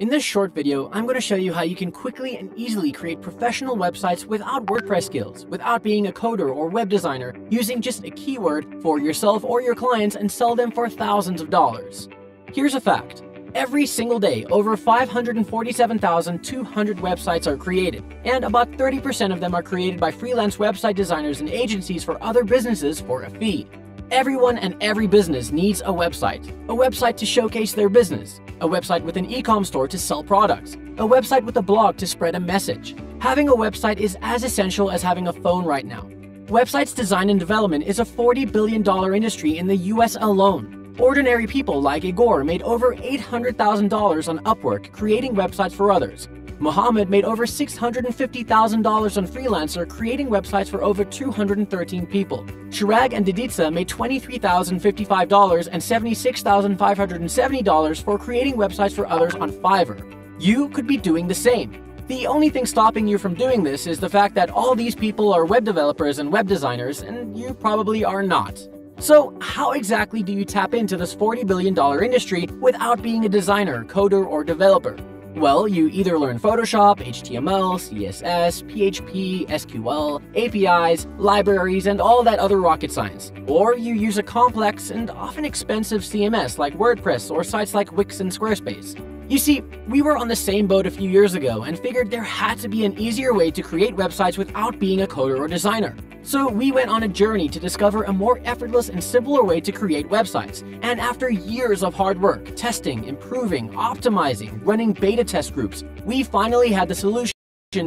In this short video, I'm going to show you how you can quickly and easily create professional websites without WordPress skills, without being a coder or web designer, using just a keyword for yourself or your clients and sell them for thousands of dollars. Here's a fact. Every single day, over 547,200 websites are created, and about 30% of them are created by freelance website designers and agencies for other businesses for a fee. Everyone and every business needs a website. A website to showcase their business, a website with an e-com store to sell products, a website with a blog to spread a message. Having a website is as essential as having a phone right now. Websites design and development is a $40 billion industry in the US alone. Ordinary people like Igor made over $800,000 on Upwork creating websites for others, Mohammed made over $650,000 on Freelancer creating websites for over 213 people. Chirag and Diditsa made $23,055 and $76,570 for creating websites for others on Fiverr. You could be doing the same. The only thing stopping you from doing this is the fact that all these people are web developers and web designers, and you probably are not. So, how exactly do you tap into this $40 billion industry without being a designer, coder, or developer? Well, you either learn Photoshop, HTML, CSS, PHP, SQL, APIs, libraries, and all that other rocket science. Or you use a complex and often expensive CMS like WordPress or sites like Wix and Squarespace. You see, we were on the same boat a few years ago and figured there had to be an easier way to create websites without being a coder or designer. So we went on a journey to discover a more effortless and simpler way to create websites. And after years of hard work, testing, improving, optimizing, running beta test groups, we finally had the solution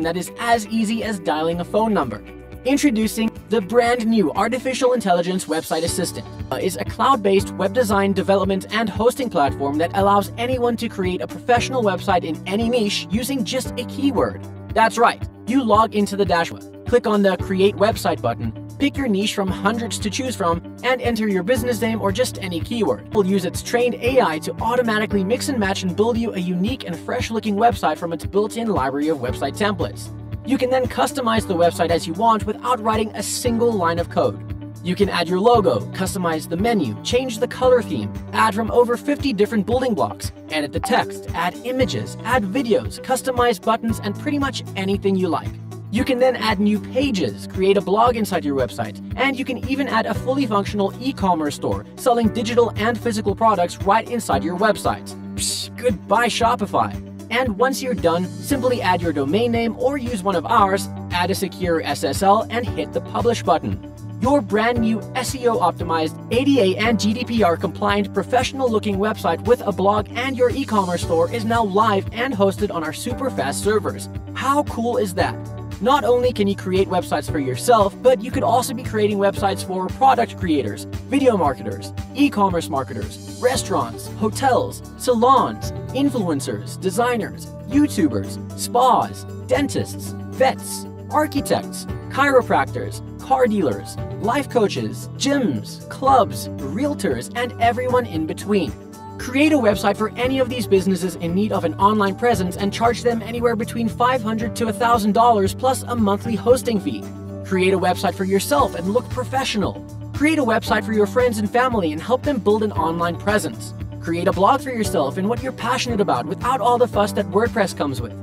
that is as easy as dialing a phone number. Introducing the brand new Artificial Intelligence Website Assistant uh, is a cloud-based web design, development, and hosting platform that allows anyone to create a professional website in any niche using just a keyword. That's right, you log into the dashboard, click on the Create Website button, pick your niche from hundreds to choose from, and enter your business name or just any keyword. We'll use its trained AI to automatically mix and match and build you a unique and fresh-looking website from its built-in library of website templates. You can then customize the website as you want without writing a single line of code. You can add your logo, customize the menu, change the color theme, add from over 50 different building blocks, edit the text, add images, add videos, customize buttons, and pretty much anything you like. You can then add new pages, create a blog inside your website, and you can even add a fully functional e-commerce store, selling digital and physical products right inside your website. Psh, goodbye Shopify. And once you're done, simply add your domain name or use one of ours, add a secure SSL, and hit the publish button. Your brand new SEO optimized, ADA and GDPR compliant, professional looking website with a blog and your e commerce store is now live and hosted on our super fast servers. How cool is that? Not only can you create websites for yourself, but you could also be creating websites for product creators, video marketers, e-commerce marketers, restaurants, hotels, salons, influencers, designers, YouTubers, spas, dentists, vets, architects, chiropractors, car dealers, life coaches, gyms, clubs, realtors, and everyone in between. Create a website for any of these businesses in need of an online presence and charge them anywhere between $500 to $1,000 plus a monthly hosting fee. Create a website for yourself and look professional. Create a website for your friends and family and help them build an online presence. Create a blog for yourself and what you're passionate about without all the fuss that WordPress comes with.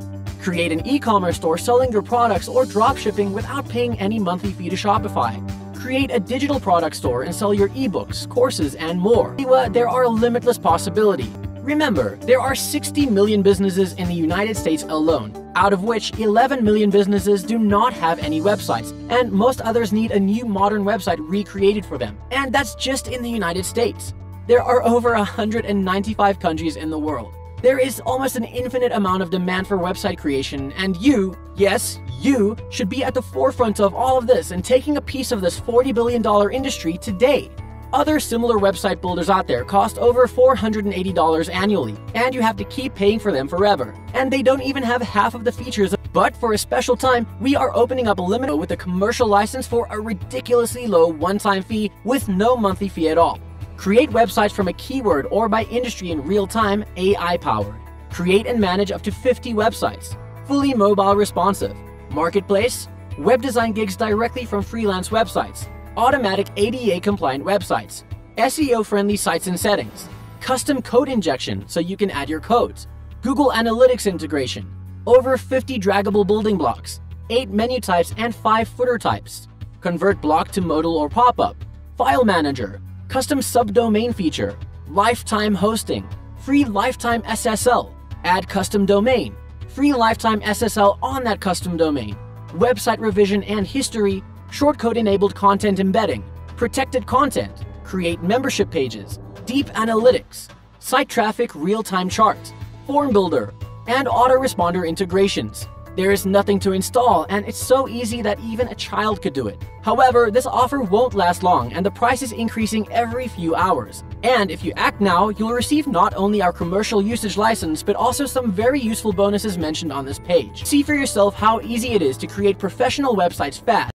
Create an e-commerce store selling your products or dropshipping without paying any monthly fee to Shopify create a digital product store and sell your ebooks, courses, and more. There are limitless possibilities. Remember, there are 60 million businesses in the United States alone, out of which 11 million businesses do not have any websites, and most others need a new modern website recreated for them. And that's just in the United States. There are over 195 countries in the world. There is almost an infinite amount of demand for website creation, and you, yes, you, should be at the forefront of all of this and taking a piece of this $40 billion industry today. Other similar website builders out there cost over $480 annually, and you have to keep paying for them forever. And they don't even have half of the features. But for a special time, we are opening up a limit with a commercial license for a ridiculously low one-time fee with no monthly fee at all. Create websites from a keyword or by industry in real time, AI powered. Create and manage up to 50 websites. Fully mobile responsive. Marketplace. Web design gigs directly from freelance websites. Automatic ADA compliant websites. SEO friendly sites and settings. Custom code injection so you can add your codes. Google Analytics integration, over 50 draggable building blocks, 8 menu types and 5 footer types, convert block to modal or pop-up, file manager, custom subdomain feature, lifetime hosting, free lifetime SSL, add custom domain, free lifetime SSL on that custom domain, website revision and history, shortcode enabled content embedding, protected content, create membership pages, deep analytics, site traffic real time charts, form builder, and autoresponder integrations. There is nothing to install, and it's so easy that even a child could do it. However, this offer won't last long, and the price is increasing every few hours. And if you act now, you'll receive not only our commercial usage license, but also some very useful bonuses mentioned on this page. See for yourself how easy it is to create professional websites fast